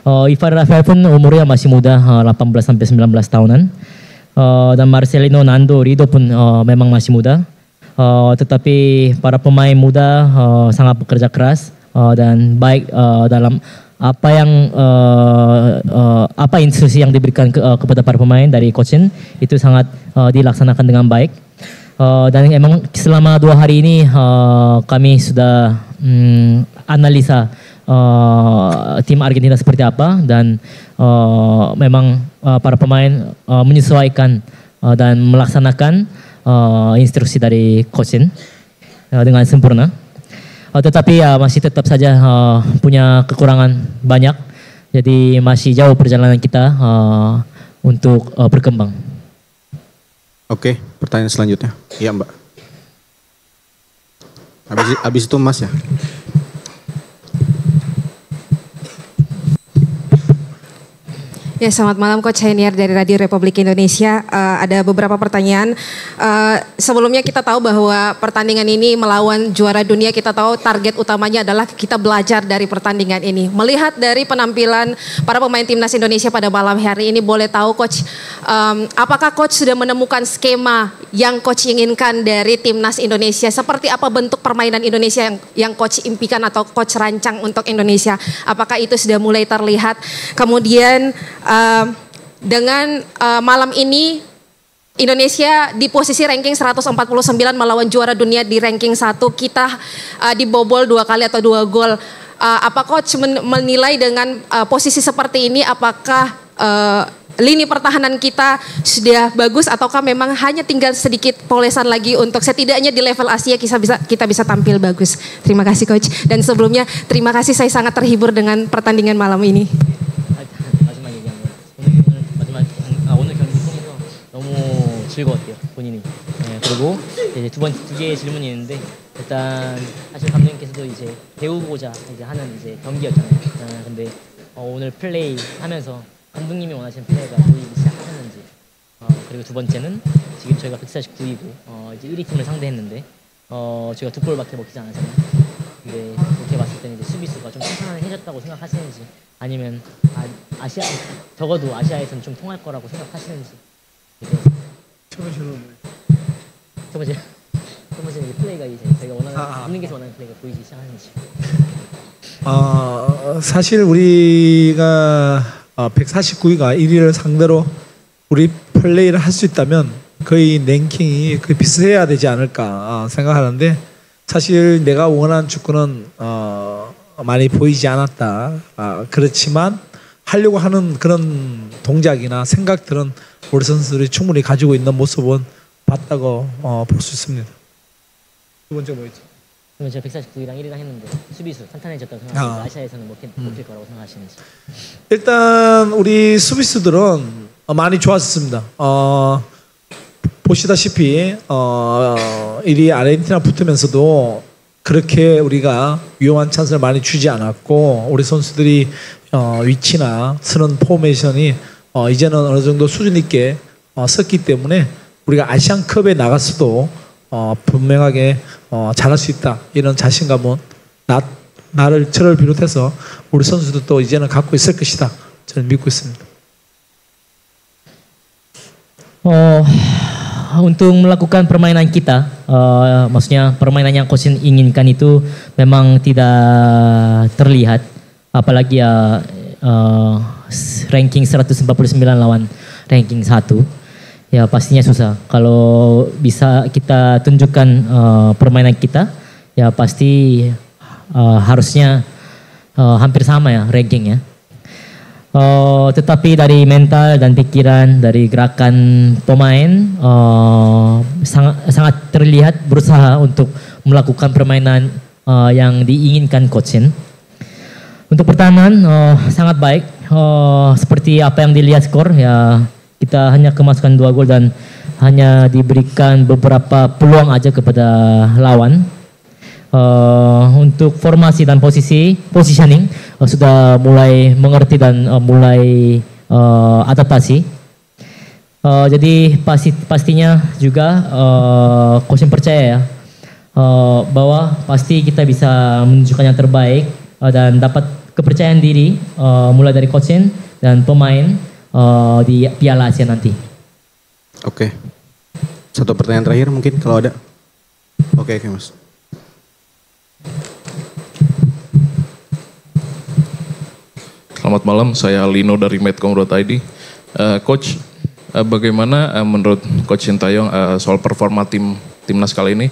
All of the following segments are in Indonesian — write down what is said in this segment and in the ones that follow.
Uh, Ivar Rafael pun umurnya masih muda, uh, 18 sampai 19 tahunan. Uh, dan Marcelino Nando Rido pun uh, memang masih muda. Uh, tetapi para pemain muda uh, sangat bekerja keras uh, dan baik uh, dalam apa yang uh, uh, apa instruksi yang diberikan ke, uh, kepada para pemain dari coachin itu sangat uh, dilaksanakan dengan baik. Uh, dan emang selama dua hari ini uh, kami sudah um, analisa uh, tim Argentina seperti apa dan uh, memang uh, para pemain uh, menyesuaikan uh, dan melaksanakan uh, instruksi dari coachin uh, dengan sempurna. Uh, tetapi ya masih tetap saja uh, punya kekurangan banyak. Jadi masih jauh perjalanan kita uh, untuk uh, berkembang. Oke, pertanyaan selanjutnya. Iya Mbak. Habis, habis itu Mas ya. Ya, selamat malam Coach Henier dari Radio Republik Indonesia. Uh, ada beberapa pertanyaan. Uh, sebelumnya kita tahu bahwa pertandingan ini melawan juara dunia, kita tahu target utamanya adalah kita belajar dari pertandingan ini. Melihat dari penampilan para pemain timnas Indonesia pada malam hari ini, boleh tahu Coach, um, apakah Coach sudah menemukan skema yang Coach inginkan dari timnas Indonesia? Seperti apa bentuk permainan Indonesia yang, yang Coach impikan atau Coach rancang untuk Indonesia? Apakah itu sudah mulai terlihat? Kemudian uh, dengan uh, malam ini Indonesia di posisi ranking 149 melawan juara dunia di ranking 1 kita uh, dibobol dua kali atau dua gol. Uh, apa coach menilai dengan uh, posisi seperti ini apakah uh, lini pertahanan kita sudah bagus ataukah memang hanya tinggal sedikit polesan lagi untuk setidaknya di level Asia kita bisa kita bisa tampil bagus. Terima kasih coach dan sebelumnya terima kasih saya sangat terhibur dengan pertandingan malam ini. 즐거웠대요 본인이. 네, 그리고 이제 두 번 두 개의 질문이 있는데 일단 사실 감독님께서도 이제 배우고자 이제 하는 이제 경기였잖아요. 아, 근데 어, 오늘 플레이 하면서 감독님이 원하시는 플레이가 보이기 시작하셨는지. 어, 그리고 두 번째는 지금 저희가 149이고 어, 이제 1위 팀을 상대했는데 어, 저희가 두 골밖에 먹히지 않았잖아요. 근데 그렇게 봤을 때는 이제 수비수가 좀 탄탄해졌다고 생각하시는지 아니면 아, 아시아 적어도 아시아에서는 좀 통할 거라고 생각하시는지. 첫 번째는 첫 번째 첫 번째는 이제 플레이가 이제 저희가 원하는 아, 아. 감독님께서 원하는 플레이가 보이기 시작하는지. 어, 사실 우리가 어, 149위가 1위를 상대로 우리 플레이를 할 수 있다면 거의 랭킹이 거의 비슷해야 되지 않을까 어, 생각하는데 사실 내가 원하는 축구는 어, 많이 보이지 않았다. 아, 그렇지만 하려고 하는 그런 동작이나 생각들은 우리 선수들이 충분히 가지고 있는 모습은 봤다고 어, 볼수 있습니다. 두 번째 뭐였죠? 그러면 제가 149이랑 1위랑 했는데 수비수 탄탄해졌다고 생각하시는지 아. 아. 시아에서는 먹힐, 먹힐 거라고 생각하시는지. 일단 우리 수비수들은 어, 많이 좋았습니다. 어, 보시다시피 어, 일이 아르헨티나 붙으면서도 그렇게 우리가 위험한 찬스를 많이 주지 않았고 우리 선수들이 어, 위치나 쓰는 포메이션이 어, 이제는 어느 정도 수준 있게 어, 섰기 때문에 우리가 아시안컵에 나갔어도 어, 분명하게 어, 잘할 수 있다 이런 자신감은 나, 나를 저를 비롯해서 우리 선수들도 이제는 갖고 있을 것이다 저는 믿고 있습니다. Oh, untuk melakukan permainan kita, eh, maksudnya permainan yang coach inginkan itu memang tidak terlihat, apalagi ya eh, ranking 149 lawan ranking 1. Ya pastinya susah. Kalau bisa kita tunjukkan eh, permainan kita, ya pasti eh, harusnya eh, hampir sama ya rankingnya. Oh, tetapi dari mental dan pikiran dari gerakan pemain oh, sangat sangat terlihat berusaha untuk melakukan permainan oh, yang diinginkan coachin. Untuk pertahanan oh, sangat baik oh, seperti apa yang dilihat skor ya kita hanya kemasukan dua gol dan hanya diberikan beberapa peluang aja kepada lawan. Eh, untuk formasi dan posisi positioning eh, sudah mulai mengerti dan eh, mulai eh, adaptasi. Eh, jadi pasti pastinya juga eh, coach percaya ya eh, bahwa pasti kita bisa menunjukkan yang terbaik uh, dan dapat kepercayaan diri uh, mulai dari coaching dan pemain uh, di Piala Asia nanti. Oke. Satu pertanyaan terakhir mungkin kalau ada. Oke, oke Mas. Selamat malam, saya Lino dari medcom.id. Uh, Coach, uh, bagaimana uh, menurut Coach Sintayong uh, soal performa tim timnas kali ini?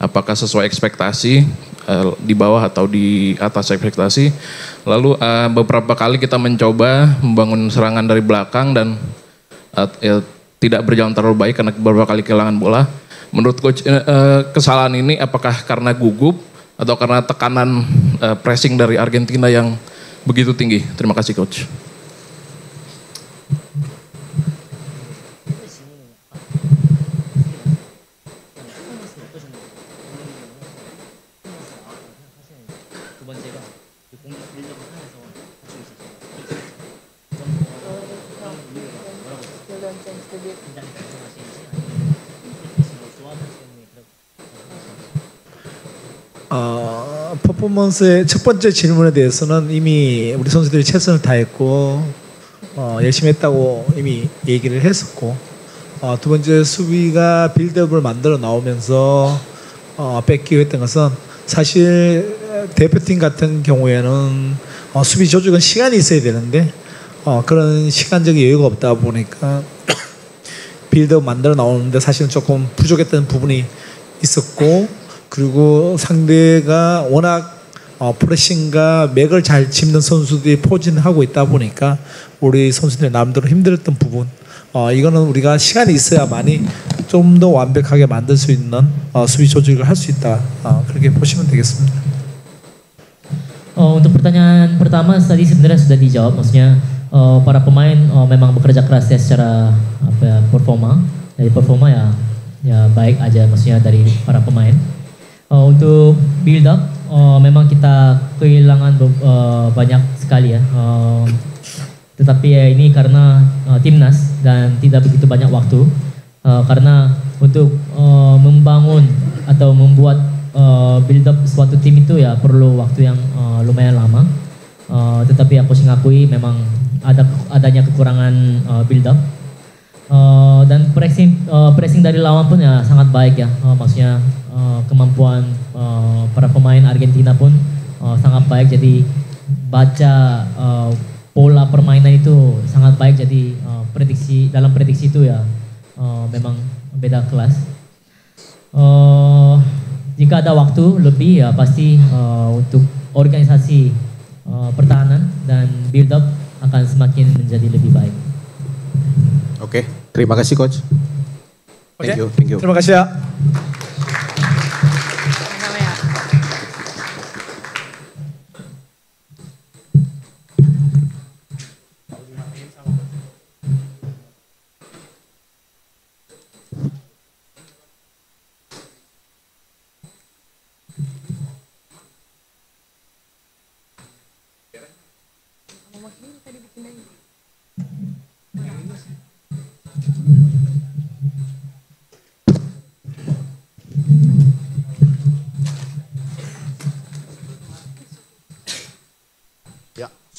Apakah sesuai ekspektasi uh, di bawah atau di atas ekspektasi? Lalu uh, beberapa kali kita mencoba membangun serangan dari belakang dan uh, ya, tidak berjalan terlalu baik karena beberapa kali kehilangan bola. Menurut Coach, uh, kesalahan ini apakah karena gugup atau karena tekanan uh, pressing dari Argentina yang begitu tinggi. Terima kasih coach. 퍼포먼스의 첫 번째 질문에 대해서는 이미 우리 선수들이 최선을 다했고 어, 열심히 했다고 이미 얘기를 했었고 어, 두 번째 수비가 빌드업을 만들어 나오면서 어, 뺏기고 했던 것은 사실 대표팀 같은 경우에는 어, 수비 조직은 시간이 있어야 되는데 어, 그런 시간적인 여유가 없다 보니까 빌드업 만들어 나오는데 사실은 조금 부족했던 부분이 있었고 그리고 상대가 워낙 어, 프레싱과 맥을 잘 짚는 선수들이 포진하고 있다 보니까 우리 선수들 남대로 힘들었던 부분 어, 이거는 우리가 시간이 있어야만이 좀 더 완벽하게 만들 수 있는 어, 수비 조직을 할 수 있다 어, 그렇게 보시면 되겠습니다. Oh, untuk pertanyaan pertama tadi sebenarnya sudah dijawab, maksudnya uh, para pemain uh, memang bekerja keras ya secara apa ya, performa, dari performa ya ya baik aja maksudnya dari para pemain. Uh, untuk build up, uh, memang kita kehilangan uh, banyak sekali ya. Uh, tetapi ya ini karena uh, timnas dan tidak begitu banyak waktu. Uh, karena untuk uh, membangun atau membuat uh, build up suatu tim itu ya perlu waktu yang uh, lumayan lama. Uh, tetapi aku sih ngakui memang ada adanya kekurangan uh, build up. Uh, dan pressing uh, pressing dari lawan pun ya sangat baik ya. Uh, maksudnya uh, kemampuan uh, para pemain Argentina pun uh, sangat baik. Jadi baca uh, pola permainan itu sangat baik. Jadi uh, prediksi dalam prediksi itu ya uh, memang beda kelas. Uh, jika ada waktu lebih ya pasti uh, untuk organisasi uh, pertahanan dan build up akan semakin menjadi lebih baik. Oke, terima kasih coach. Thank you, thank you. Terima kasih ya.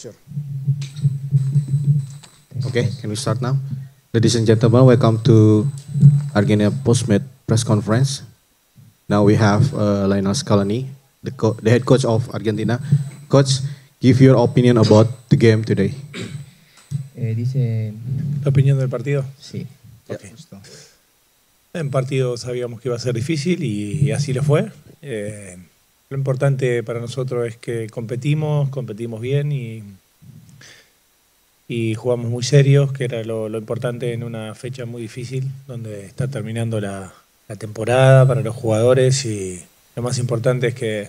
Sure. Okay, can we start now? Ladies and gentlemen, welcome to Argentina Postmed press conference. Now we have uh, Lionel Scaloni, the, co- the head coach of Argentina. Coach, give your opinion about the game today. Eh, dice, La opinión del partido. sí, Ya. justo. En partido sabíamos que iba a ser difícil y, y así lo fue. Eh, lo importante para nosotros es que competimos, competimos bien y, y jugamos muy serios, que era lo, importante en una fecha muy difícil, donde está terminando la, temporada para los jugadores y lo más importante es que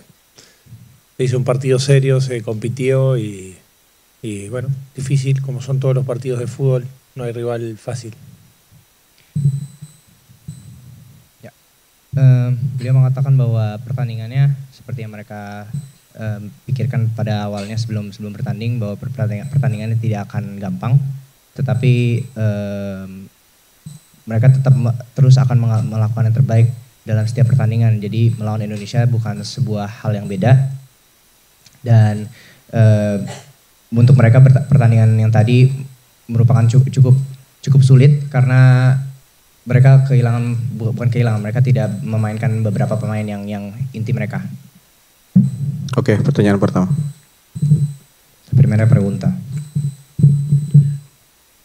se hizo un partido serio, se compitió y bueno, difícil, como son todos los partidos de fútbol, no hay rival fácil. Em, beliau mengatakan bahwa pertandingannya seperti yang mereka em, pikirkan pada awalnya sebelum sebelum bertanding bahwa pertandingan pertandingannya tidak akan gampang, tetapi em, mereka tetap terus akan melakukan yang terbaik dalam setiap pertandingan. Jadi melawan Indonesia bukan sebuah hal yang beda. dan eh, untuk mereka pert- pertandingan yang tadi merupakan cu- cukup cukup sulit karena mereka kehilangan bu- bukan kehilangan mereka tidak memainkan beberapa pemain yang yang inti mereka. Oke, pertanyaan pertama. Primera pregunta.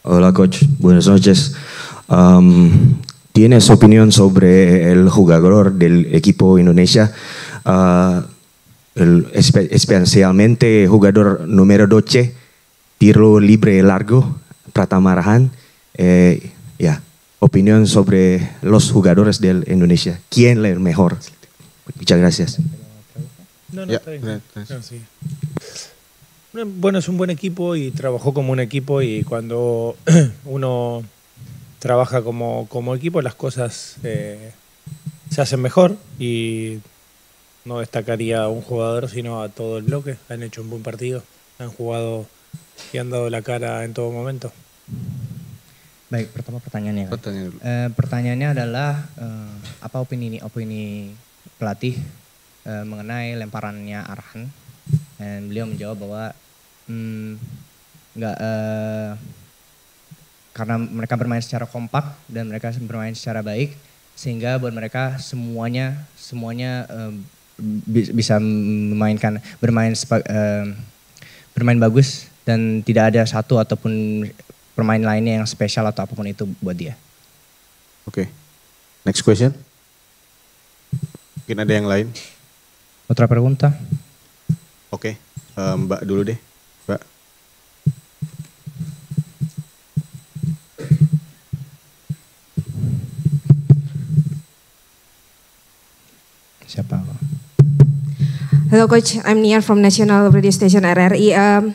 Hola coach, buenas noches. Am, ¿Tienes opinión sobre el jugador del equipo Indonesia? Ah, el- espe- especialmente jugador número 12, tiro libre largo, Pratama Rahan. Eh, ya, opinión sobre los jugadores del Indonesia. ¿Quién es el mejor? Muchas gracias. No, no, Ya, está bien. bien, gracias. No, sí. No, Bueno, es un buen equipo y trabajó como un equipo y cuando uno trabaja como, como equipo las cosas eh, se hacen mejor y no destacaría a un jugador sino a todo el bloque. Han hecho un buen partido, han jugado y han dado la cara en todo momento. Baik, pertama pertanyaannya. Pertanyaan dulu. Eh, pertanyaannya adalah eh, apa opini opini pelatih eh, mengenai lemparannya Arhan dan beliau menjawab bahwa hmm, nggak eh, karena mereka bermain secara kompak dan mereka bermain secara baik sehingga buat mereka semuanya semuanya bi- bisa memainkan bermain sepa- bermain bagus dan tidak ada satu ataupun pemain lainnya yang spesial atau apa pun itu buat dia. Oke. Next question. Mungkin ada yang lain? Otra pregunta. Oke. Eh, Mbak dulu deh. Mbak. Siapa? Hello Coach, I'm Nia from National Radio Station RRI. Um,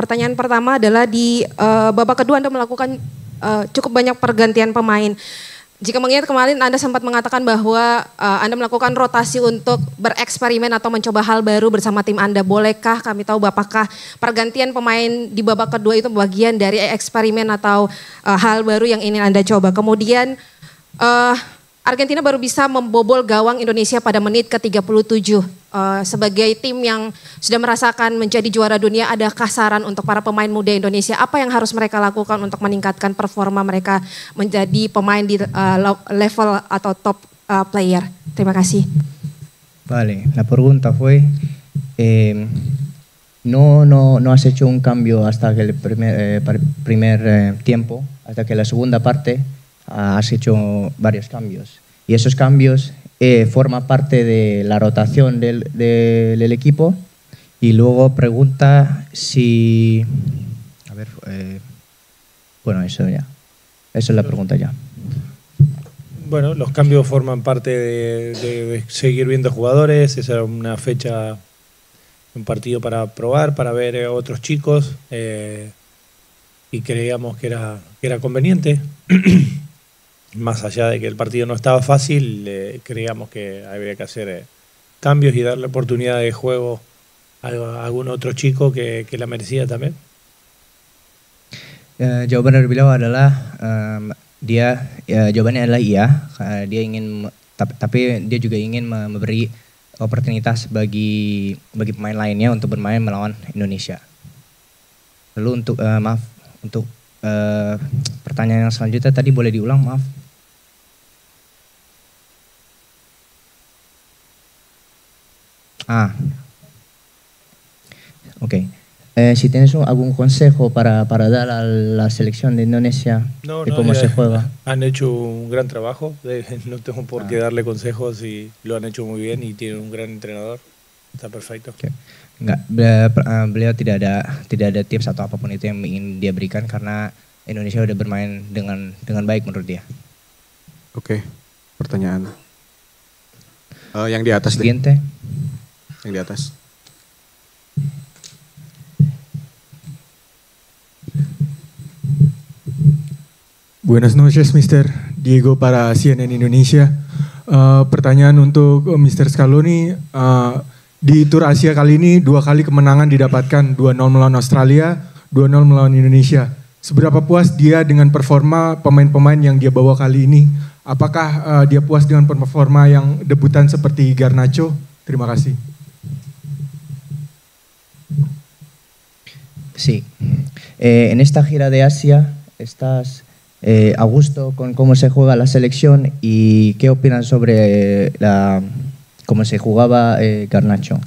pertanyaan pertama adalah di uh, babak kedua Anda melakukan uh, cukup banyak pergantian pemain. Jika mengingat kemarin Anda sempat mengatakan bahwa uh, Anda melakukan rotasi untuk bereksperimen atau mencoba hal baru bersama tim Anda. Bolehkah kami tahu apakah pergantian pemain di babak kedua itu bagian dari eksperimen atau uh, hal baru yang ingin Anda coba? Kemudian uh, Argentina baru bisa membobol gawang Indonesia pada menit ke-37. Eh, sebagai tim yang sudah merasakan menjadi juara dunia, ada kasaran untuk para pemain muda Indonesia. Apa yang harus mereka lakukan untuk meningkatkan performa mereka menjadi pemain di lo- level atau top eh, player? Terima kasih. Vale, la pregunta fue, eh, no, no, no has hecho un cambio hasta que el primer, eh, primer eh, tiempo, hasta que la segunda parte ah, has hecho varios cambios. Y esos cambios eh, forman parte de la rotación del, del- del equipo. Y luego pregunta si... A eh, bueno, eso ya. Eso es la pregunta ya. Bueno, los cambios forman parte de, seguir viendo jugadores. Esa era una fecha, un partido para probar, para ver eh, otros chicos. eh, y creíamos que era, que era conveniente. Más allá de que el partido no estaba fácil, eh, creíamos que había que hacer eh, cambios y darle oportunidad de juego a, algún otro chico que, que la merecía también. Eh, jawaban dari beliau adalah em, dia ya, jawabannya adalah iya eh, dia ingin tapi, dia juga ingin me- memberi oportunitas bagi bagi pemain lainnya untuk bermain melawan Indonesia. Lalu untuk eh, maaf untuk eh, pertanyaan yang selanjutnya tadi boleh diulang maaf. Ah, ok. Eh, si tienes algún consejo para, para dar a la selección de Indonesia No, de no, cómo ya- se juega. Han hecho un gran trabajo, de- no tengo por qué Ah. darle consejos y lo han hecho muy bien y tienen un gran entrenador. Está perfecto. Oke. Enggak, beliau, eh, beliau tidak ada tidak ada tips atau apa pun itu yang ingin dia berikan karena Indonesia udah bermain dengan dengan baik menurut dia. Oke. Pertanyaan. Eh, yang di atas deh. Siguiente. Yang di atas. Buenas noches, Mr. Diego para CNN Indonesia. Eh, pertanyaan untuk Mr. Scaloni. eh, di Tour Asia kali ini dua kali kemenangan didapatkan 2-0 melawan Australia, 2-0 melawan Indonesia. Seberapa puas dia dengan performa pemain-pemain yang dia bawa kali ini? Apakah eh, dia puas dengan performa yang debutan seperti Garnacho? Terima kasih. Sí. Eh, en esta gira de Asia, ¿estás eh, a gusto con cómo se juega la selección y qué opinan sobre la, cómo se jugaba eh, Garnacho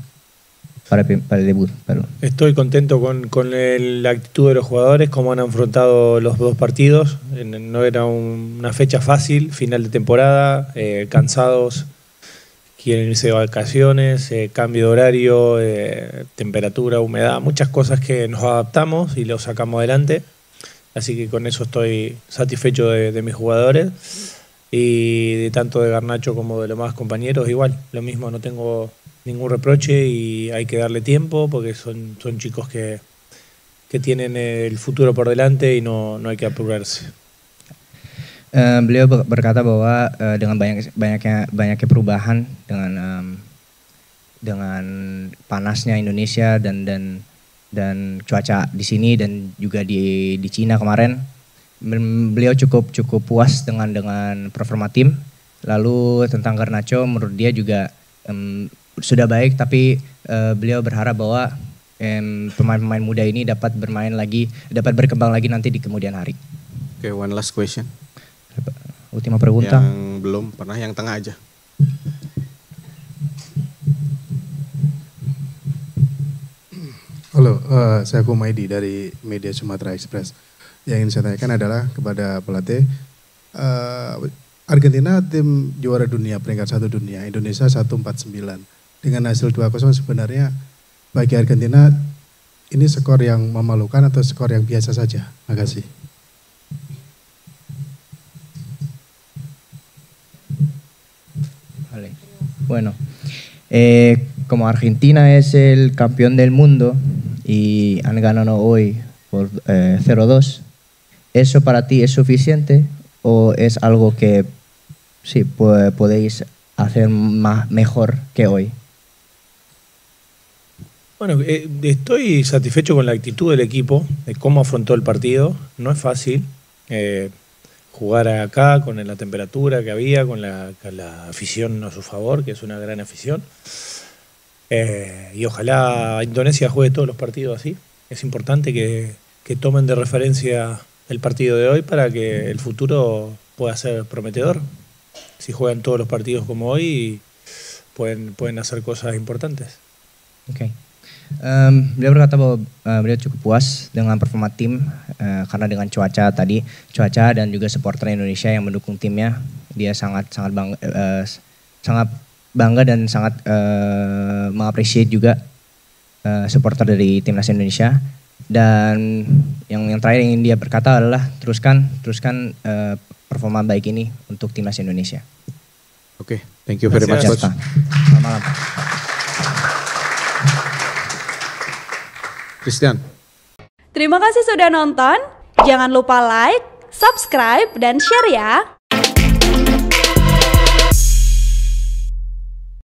para, para el debut? Perdón. Estoy contento con, con el- la actitud de los jugadores, cómo han afrontado los dos partidos. No era un- una fecha fácil, final de temporada, eh, cansados, quieren irse de vacaciones, eh, cambio de horario, eh, temperatura, humedad, muchas cosas que nos adaptamos y lo sacamos adelante. Así que con eso estoy satisfecho de, de mis jugadores y de tanto de Garnacho como de los demás compañeros, igual, lo mismo, no tengo ningún reproche y hay que darle tiempo porque son, son chicos que, que tienen el futuro por delante y no, no hay que apurarse. Eh, beliau ber- berkata bahwa eh, dengan banyak banyaknya banyaknya perubahan dengan em, dengan panasnya Indonesia dan dan dan cuaca di sini dan juga di di Cina kemarin beliau cukup cukup puas dengan dengan performa tim lalu tentang Garnacho menurut dia juga em, sudah baik tapi eh, beliau berharap bahwa em, pemain-pemain muda ini dapat bermain lagi dapat berkembang lagi nanti di kemudian hari Okay, one last question. Última pregunta. Yang belum pernah, yang tengah aja. Halo, eh, saya Kumaidi dari Media Sumatera Express. Yang ingin saya tanyakan adalah kepada pelatih, eh, Argentina tim juara dunia peringkat satu dunia, Indonesia 149. Dengan hasil 2-0 sebenarnya bagi Argentina ini skor yang memalukan atau skor yang biasa saja? Makasih. Vale. Bueno, eh, como Argentina es el campeón del mundo y han ganado hoy por eh, 0-2, ¿eso para ti es suficiente o es algo que sí podéis hacer más, mejor que hoy? Bueno, eh, estoy satisfecho con la actitud del equipo, de cómo afrontó el partido. No es fácil eh, jugar acá con la temperatura que había, con la, la afición a su favor, que es una gran afición. Eh, y ojalá Indonesia juegue todos los partidos así. Es importante que tomen de referencia el partido de hoy para que el futuro pueda ser prometedor. Si juegan todos los partidos como hoy, pueden, pueden hacer cosas importantes. Oke. Em, beliau berkata bahwa eh, beliau cukup puas dengan performa tim eh, karena dengan cuaca tadi, cuaca dan juga supporter Indonesia yang mendukung timnya, dia sangat sangat bangga, eh, sangat bangga juga eh, supporter dari timnas. Dan yang yang terakhir yang ingin dia berkata adalah teruskan teruskan eh, performa baik ini untuk timnas Indonesia. Oke, thank you very much. Selamat malam. Christian. Terima kasih sudah nonton. Jangan lupa like, subscribe, dan share ya.